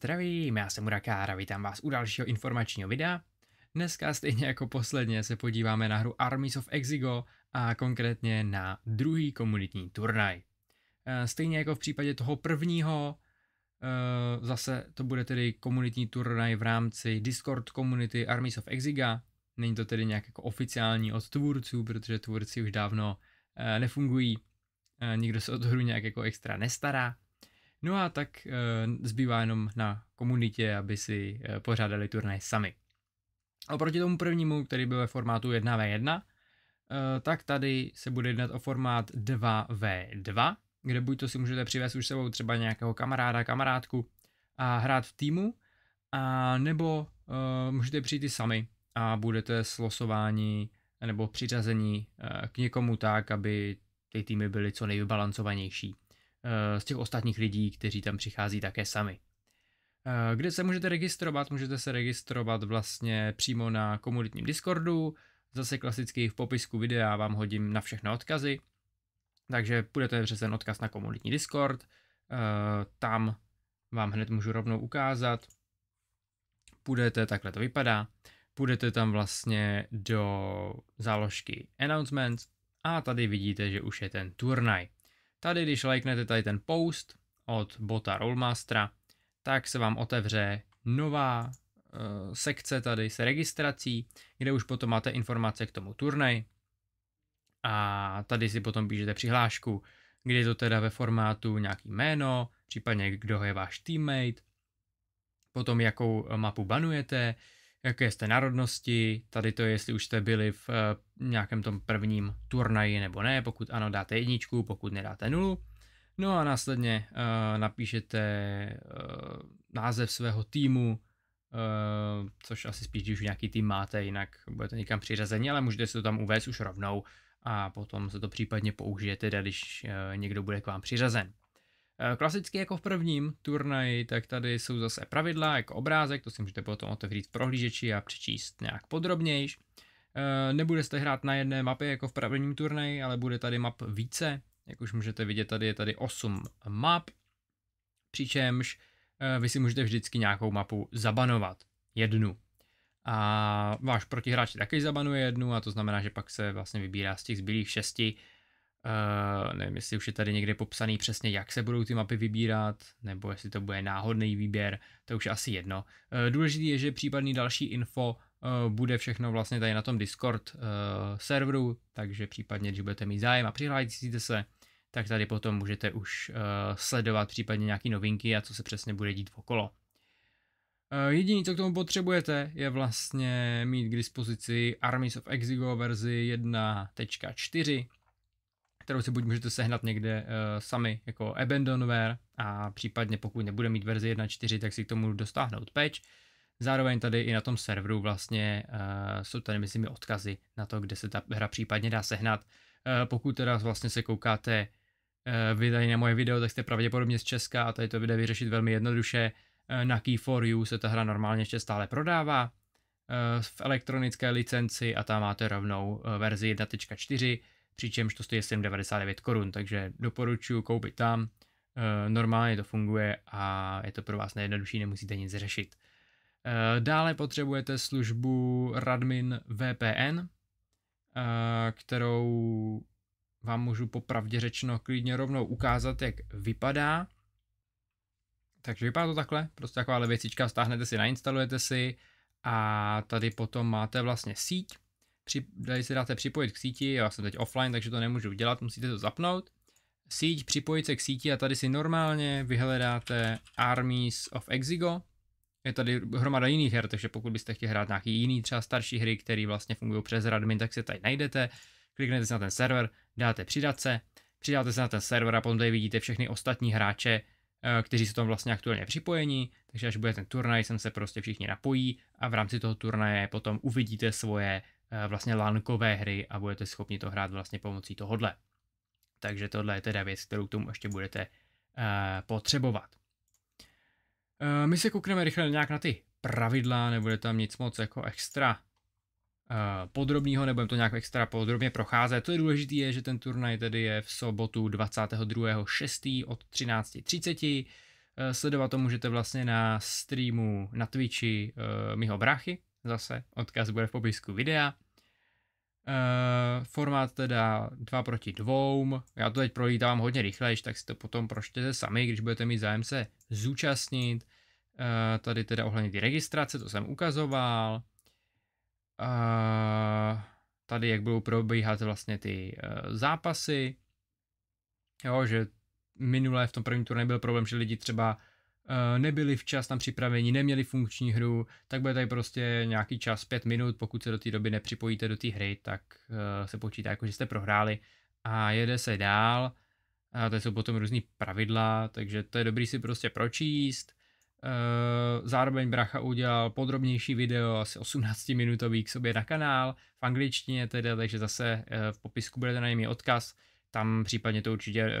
zdravím, já jsem Urakára, vítám vás u dalšího informačního videa. Dneska stejně jako posledně se podíváme na hru Armies of Exigo a konkrétně na druhý komunitní turnaj. Eh, stejně jako v případě toho prvního, eh, zase to bude tedy komunitní turnaj v rámci Discord komunity Armies of Exiga. Není to tedy nějak jako oficiální od tvůrců, protože tvůrci už dávno eh, nefungují, nikdo se o tu hru nějak jako extra nestará. No a tak e, zbývá jenom na komunitě, aby si e, pořádali turnaj sami. Oproti tomu prvnímu, který byl ve formátu 1v1, e, eh, tak tady se bude jednat o formát 2v2, kde buď to si můžete přivést už sebou třeba nějakého kamaráda, kamarádku a hrát v týmu, a nebo e, můžete přijít i sami a budete slosováni nebo přiřazení e, k někomu tak, aby ty týmy byly co nejvybalancovanější. Eh, z těch ostatních lidí, kteří tam přichází také sami. Eh, kde se můžete registrovat? Můžete se registrovat vlastně přímo na komunitním Discordu, zase klasicky v popisku videa vám hodím na všechny odkazy, takže půjdete přes ten odkaz na komunitní Discord, eh, tam vám hned můžu rovnou ukázat, půjdete, takhle to vypadá, půjdete tam vlastně do záložky Announcements a tady vidíte, že už je ten turnaj. Tady, když lajknete tady ten post od bota Rollmastera, tak se vám otevře nová uh, sekce tady s registrací, kde už potom máte informace k tomu turnaj. A tady si potom píšete přihlášku, kde je to teda ve formátu nějaký jméno, případně kdo je váš teammate, potom jakou mapu banujete, jaké jste národnosti, tady to je, jestli už jste byli v uh, nějakém tom prvním turnaji nebo ne, pokud ano, dáte jedničku, pokud nedáte nulu. No a následně uh, napíšete uh, název svého týmu, což asi spíš, když už nějaký tým máte, jinak budete někam přiřazení, ale můžete si to tam uvést už rovnou a potom se to případně použije, teda když někdo bude k vám přiřazen. Eh, klasicky jako v prvním turnaji, tak tady jsou zase pravidla jako obrázek, to si můžete potom otevřít v prohlížeči a přečíst nějak podrobnějš. Eh, nebudete hrát na jedné mapě jako v prvním turnaji, ale bude tady map více. Jak už můžete vidět, tady je tady 8 map, přičemž eh, vy si můžete vždycky nějakou mapu zabanovat. Jednu. A váš protihráč taky zabanuje jednu a to znamená, že pak se vlastně vybírá z těch zbylých šesti Uh, nevím, jestli už je tady někde popsaný přesně, jak se budou ty mapy vybírat, nebo jestli to bude náhodný výběr, to už je asi jedno. Uh, důležité je, že případný další info uh, bude všechno vlastně tady na tom Discord uh, serveru, takže případně, když budete mít zájem a přihlásíte se, tak tady potom můžete už uh, sledovat případně nějaké novinky a co se přesně bude dít okolo. Jediné, co k tomu potřebujete, je vlastně mít k dispozici Armies of Exigo verzi 1.4, kterou si buď můžete sehnat někde uh, sami jako abandonware a případně pokud nebude mít verzi 1.4, tak si k tomu dostáhnout patch. Zároveň tady i na tom serveru vlastně uh, jsou tady myslím odkazy na to, kde se ta hra případně dá sehnat. Uh, pokud teda vlastně se koukáte uh, vy tady na moje video, tak jste pravděpodobně z Česka a tady to bude vyřešit velmi jednoduše. Uh, na Key4U se ta hra normálně ještě stále prodává v elektronické licenci a tam máte rovnou verzi 1.4 přičemž to stojí 7,99 korun, takže doporučuji koupit tam, eh, normálně to funguje a je to pro vás nejjednodušší, nemusíte nic řešit. Eh, dále potřebujete službu Radmin VPN, eh, kterou vám můžu popravdě řečeno klidně rovnou ukázat, jak vypadá. Takže vypadá to takhle, prostě taková věcička, stáhnete si, nainstalujete si a tady potom máte vlastně síť, při, si dáte připojit k síti, já jsem teď offline, takže to nemůžu udělat, musíte to zapnout. Síť, připojit se k síti a tady si normálně vyhledáte Armies of Exigo. Je tady hromada jiných her, takže pokud byste chtěli hrát nějaký jiný třeba starší hry, které vlastně fungují přes Radmin, tak se tady najdete. Kliknete si na ten server, dáte přidat se, přidáte se na ten server a potom tady vidíte všechny ostatní hráče, eh, kteří jsou tam vlastně aktuálně připojení, takže až bude ten turnaj, sem se prostě všichni napojí a v rámci toho turnaje potom uvidíte svoje vlastně lankové hry a budete schopni to hrát vlastně pomocí tohodle. Takže tohle je teda věc, kterou k tomu ještě budete uh, potřebovat. Uh, my se koukneme rychle nějak na ty pravidla, nebude tam nic moc jako extra podrobného, nebudeme to nějak extra podrobně procházet. To je důležité je, že ten turnaj tedy je v sobotu 22.6. od 13.30. Sledovat to můžete vlastně na streamu na Twitchi mýho brachy, zase odkaz bude v popisku videa. Uh, formát teda 2 proti 2, já to teď prolítám hodně rychle, tak si to potom pročtěte sami, když budete mít zájem se zúčastnit. Uh, tady teda ohledně ty registrace, to jsem ukazoval. Uh, tady jak budou probíhat vlastně ty zápasy. Jo, že minule v tom prvním turnaji byl problém, že lidi třeba nebyli včas tam připraveni, neměli funkční hru, tak bude tady prostě nějaký čas, pět minut, pokud se do té doby nepřipojíte do té hry, tak uh, se počítá jako, že jste prohráli a jede se dál. A to jsou potom různý pravidla, takže to je dobrý si prostě pročíst. Uh, zároveň Bracha udělal podrobnější video, asi 18 minutový k sobě na kanál, v angličtině teda, takže zase v popisku budete na něj odkaz, tam případně to určitě uh,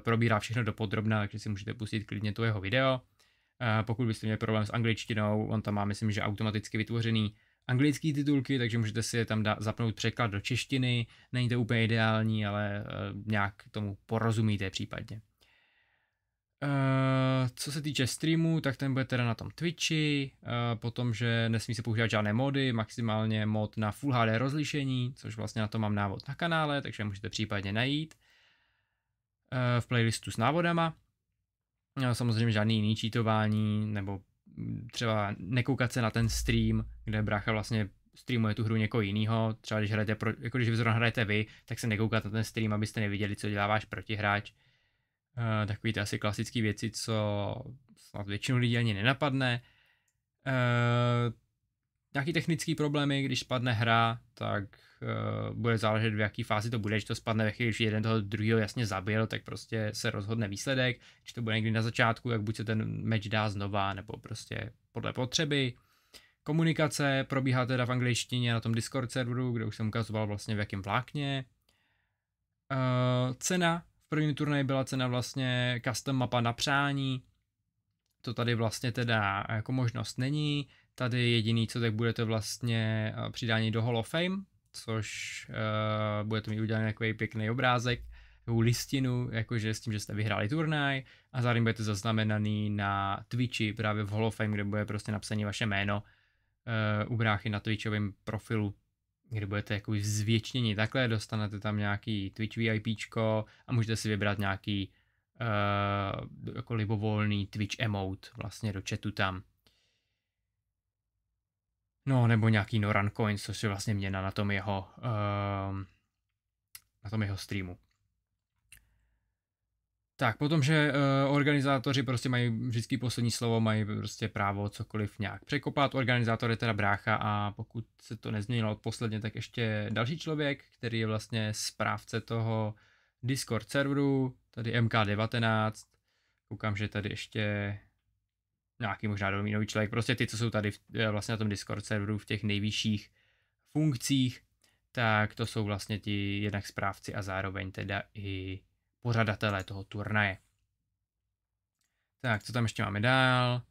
probírá všechno do podrobna, takže si můžete pustit klidně to jeho video. Uh, pokud byste měli problém s angličtinou, on tam má, myslím, že automaticky vytvořený anglické titulky, takže můžete si je tam dát, zapnout překlad do češtiny. Není to úplně ideální, ale uh, nějak tomu porozumíte případně. Uh, co se týče streamu, tak ten bude teda na tom Twitchi, uh, potom, že nesmí se používat žádné mody, maximálně mod na Full HD rozlišení, což vlastně na to mám návod na kanále, takže můžete případně najít uh, v playlistu s návodama. Uh, samozřejmě žádný jiný cheatování, nebo třeba nekoukat se na ten stream, kde brácha vlastně streamuje tu hru někoho jiného, třeba když hrajete, pro, jako když zrovna hrajete vy, tak se nekoukat na ten stream, abyste neviděli, co dělá váš protihráč. Uh, takový ty asi klasické věci, co snad většinu lidí ani nenapadne. Uh, nějaký technický problémy, když spadne hra, tak uh, bude záležet v jaký fázi to bude, když to spadne ve chvíli, když jeden toho druhého jasně zabil, tak prostě se rozhodne výsledek, když to bude někdy na začátku, tak buď se ten meč dá znova, nebo prostě podle potřeby. Komunikace probíhá teda v angličtině na tom Discord serveru, kde už jsem ukazoval vlastně v jakém vlákně. Uh, cena v prvním turnaji byla cena vlastně custom mapa na přání, to tady vlastně teda jako možnost není. Tady jediný, co tak budete vlastně eh, přidání do Hall of Fame, což uh, budete mít udělaný takový pěkný obrázek, takovou listinu, jakože s tím, že jste vyhráli turnaj a zároveň budete zaznamenaný na Twitchi právě v Hall of Fame, kde bude prostě napsané vaše jméno uh, u bráchy na Twitchovém profilu kde budete jako zvětšnění takhle, dostanete tam nějaký Twitch VIPčko a můžete si vybrat nějaký uh, jako libovolný Twitch emote vlastně do chatu tam. No, nebo nějaký Noran Coins, což je vlastně měna na tom jeho, uh, na tom jeho streamu. Tak, potom, že uh, organizátoři prostě mají vždycky poslední slovo, mají prostě právo cokoliv nějak překopat. Organizátor je teda brácha a pokud se to nezměnilo posledně, tak ještě další člověk, který je vlastně správce toho Discord serveru, tady MK19. Koukám, že tady ještě nějaký možná dominový člověk, prostě ty, co jsou tady v, eh, vlastně na tom Discord serveru v těch nejvyšších funkcích, tak to jsou vlastně ti jednak správci a zároveň teda i pořadatelé toho turnaje. Tak, co tam ještě máme dál?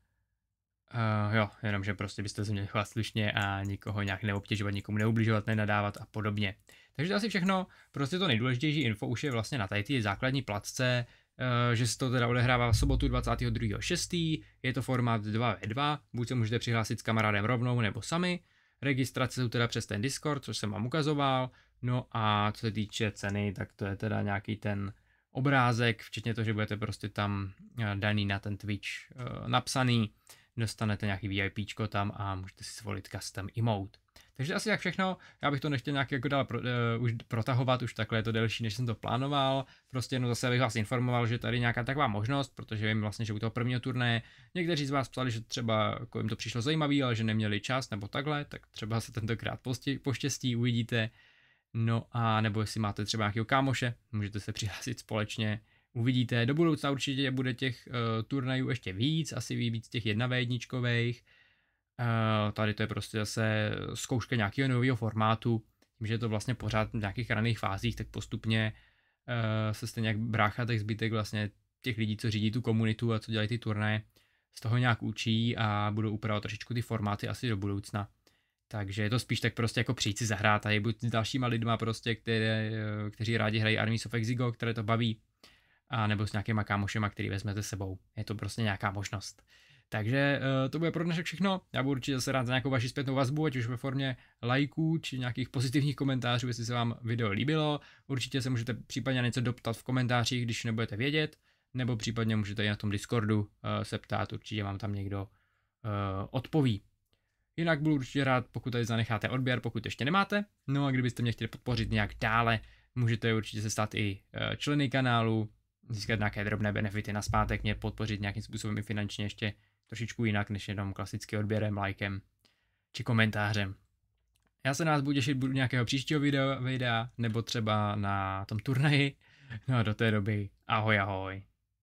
Uh, jo, jenom, že prostě byste se měli chovat slušně a nikoho nějak neobtěžovat, nikomu neubližovat, nenadávat a podobně. Takže to asi všechno, prostě to nejdůležitější info už je vlastně na tady ty základní placce, uh, že se to teda odehrává v sobotu 22.6. Je to formát 2v2, buď se můžete přihlásit s kamarádem rovnou nebo sami. Registrace jsou teda přes ten Discord, což jsem vám ukazoval. No a co se týče ceny, tak to je teda nějaký ten obrázek, včetně toho, že budete prostě tam eh, daný na ten Twitch uh, napsaný, dostanete nějaký VIP tam a můžete si zvolit custom emote. Takže asi jak všechno, já bych to nechtěl nějak jako dál pro, uh, už protahovat, už takhle je to delší, než jsem to plánoval. Prostě jenom zase bych vás informoval, že tady nějaká taková možnost, protože vím vlastně, že u toho prvního turné někteří z vás psali, že třeba jako jim to přišlo zajímavý, ale že neměli čas nebo takhle, tak třeba se tentokrát poštěstí uvidíte. No a nebo jestli máte třeba nějakého kámoše, můžete se přihlásit společně. Uvidíte, do budoucna určitě bude těch uh, turnajů ještě víc, asi víc těch jedna v jedničkových. Uh, tady to je prostě zase zkouška nějakého nového formátu, tím, že je to vlastně pořád v nějakých raných fázích, tak postupně uh, se stejně jak brácha, tak zbytek vlastně těch lidí, co řídí tu komunitu a co dělají ty turnaje, z toho nějak učí a budou upravovat trošičku ty formáty asi do budoucna. Takže je to spíš tak prostě jako přijít si zahrát a buď s dalšíma lidma prostě, které, kteří rádi hrají Armies of Exigo, které to baví, a nebo s nějakýma kámošema, který vezmete sebou. Je to prostě nějaká možnost. Takže uh, to bude pro dnešek všechno. Já budu určitě zase rád za nějakou vaši zpětnou vazbu, ať už ve formě lajků či nějakých pozitivních komentářů, jestli se vám video líbilo. Určitě se můžete případně něco doptat v komentářích, když nebudete vědět, nebo případně můžete i na tom Discordu uh, se ptát, určitě vám tam někdo odpoví. Jinak budu určitě rád, pokud tady zanecháte odběr, pokud ještě nemáte. No a kdybyste mě chtěli podpořit nějak dále, můžete určitě se stát i členy kanálu, získat nějaké drobné benefity na zpátek, mě podpořit nějakým způsobem i finančně ještě trošičku jinak, než jenom klasický odběrem, lajkem či komentářem. Já se nás budu těšit budu nějakého příštího videa, videa, nebo třeba na tom turnaji. No a do té doby ahoj ahoj.